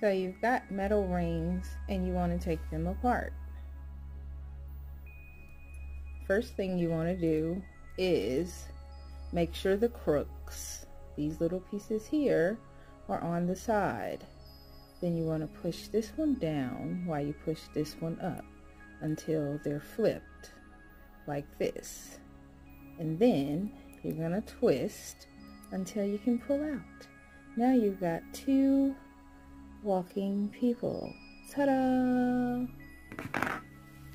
So you've got metal rings and you want to take them apart. First thing you want to do is make sure the crooks, these little pieces here, are on the side. Then you want to push this one down while you push this one up until they're flipped like this. And then you're going to twist until you can pull out. Now you've got two walking people. Ta-da!